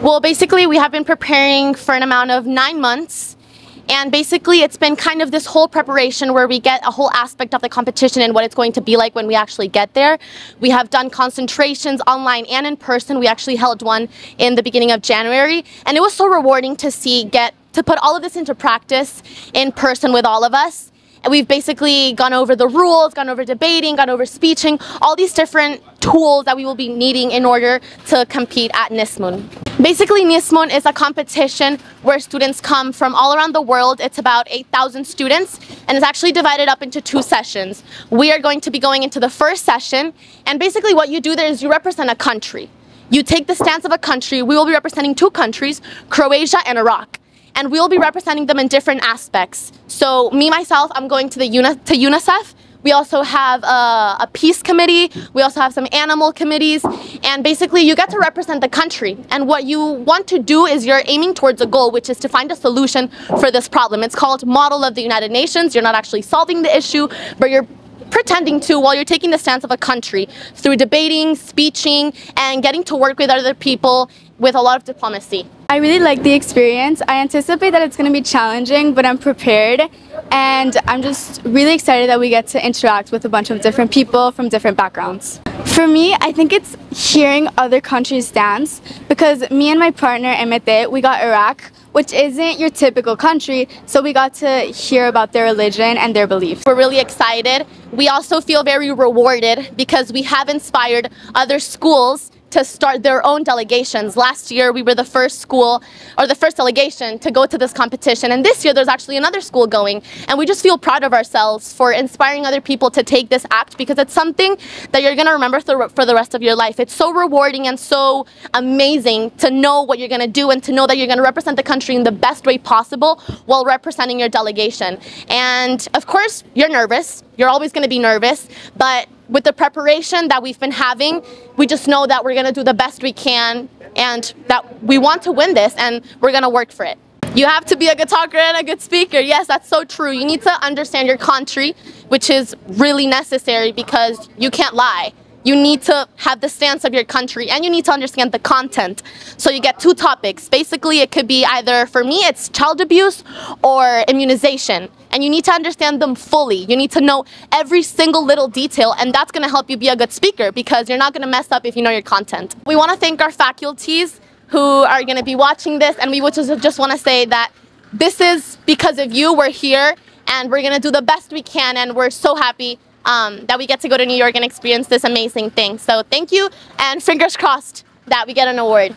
Well, basically, we have been preparing for an amount of nine months. And basically, it's been kind of this whole preparation where we get a whole aspect of the competition and what it's going to be like when we actually get there. We have done concentrations online and in person. We actually held one in the beginning of January. And it was so rewarding to see get to put all of this into practice in person with all of us. And we've basically gone over the rules, gone over debating, gone over speeching, all these different tools that we will be needing in order to compete at NHSMUN. Basically, NHSMUN is a competition where students come from all around the world. It's about 8,000 students, and it's actually divided up into two sessions. We are going to be going into the first session, and basically what you do there is you represent a country. You take the stance of a country. We will be representing two countries, Croatia and Iraq and we'll be representing them in different aspects. So me, myself, I'm going to, the to UNICEF. We also have a, a, peace committee. We also have some animal committees. And basically, you get to represent the country. And what you want to do is you're aiming towards a goal, which is to find a solution for this problem. It's called Model of the United Nations. You're not actually solving the issue, but you're pretending to while you're taking the stance of a country through debating, speeching, and getting to work with other people with a lot of diplomacy. I really like the experience. I anticipate that it's going to be challenging, but I'm prepared and I'm just really excited that we get to interact with a bunch of different people from different backgrounds. For me, I think it's hearing other countries dance because me and my partner Emete, we got Iraq, which isn't your typical country, so we got to hear about their religion and their beliefs. We're really excited. We also feel very rewarded because we have inspired other schools to start their own delegations. Last year we were the first school or the first delegation to go to this competition and this year there's actually another school going and we just feel proud of ourselves for inspiring other people to take this act because it's something that you're going to remember for the rest of your life. It's so rewarding and so amazing to know what you're going to do and to know that you're going to represent the country in the best way possible while representing your delegation. And of course you're nervous. You're always going to be nervous, but with the preparation that we've been having, we just know that we're going to do the best we can and that we want to win this and we're going to work for it. You have to be a good talker and a good speaker. Yes, that's so true. You need to understand your country, which is really necessary because you can't lie. You need to have the stance of your country and you need to understand the content. So you get two topics. Basically, it could be either, for me, it's child abuse or immunization. And you need to understand them fully. You need to know every single little detail and that's going to help you be a good speaker because you're not going to mess up if you know your content. We want to thank our faculties who are going to be watching this and we just, just want to say that this is because of you. We're here and we're going to do the best we can and we're so happy um, that we get to go to New York and experience this amazing thing. So thank you and fingers crossed that we get an award.